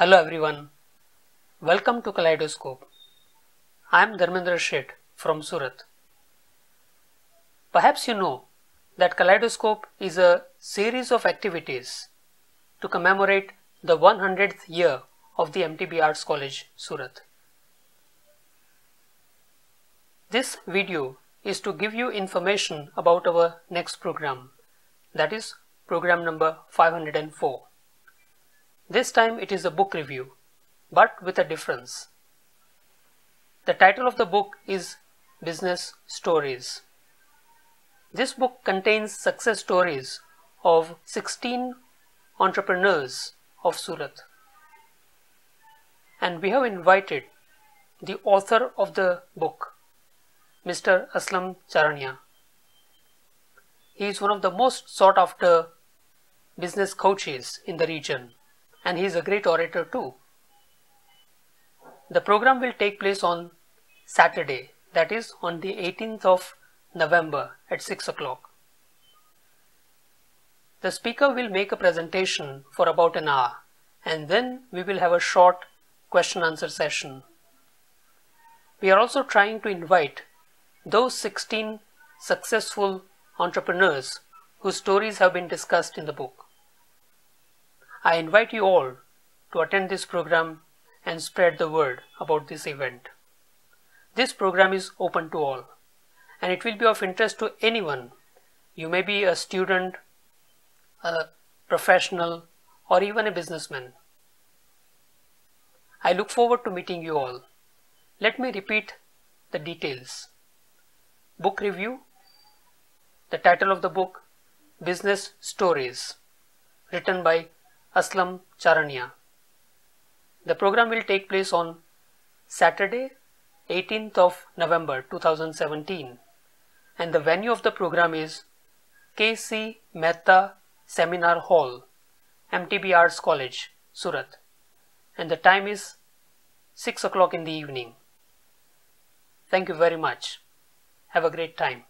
Hello everyone. Welcome to Kaleidoscope. I am Dharmendra Sheth from Surat. Perhaps you know that Kaleidoscope is a series of activities to commemorate the 100th year of the MTB Arts College, Surat. This video is to give you information about our next program, that is program number 504. This time it is a book review, but with a difference. The title of the book is Business Stories. This book contains success stories of 16 entrepreneurs of Surat. And we have invited the author of the book, Mr. Aslam Charania. He is one of the most sought after business coaches in the region and he is a great orator too. The program will take place on Saturday, that is on the 18th of November at 6 o'clock. The speaker will make a presentation for about an hour and then we will have a short question answer session. We are also trying to invite those 16 successful entrepreneurs whose stories have been discussed in the book. I invite you all to attend this program and spread the word about this event. This program is open to all and it will be of interest to anyone. You may be a student, a professional or even a businessman. I look forward to meeting you all. Let me repeat the details. Book review. The title of the book Business Stories written by Aslam Charania. The program will take place on Saturday 18th of November 2017 and the venue of the program is KC Mehta Seminar Hall, MTB Arts College, Surat and the time is 6 o'clock in the evening. Thank you very much. Have a great time.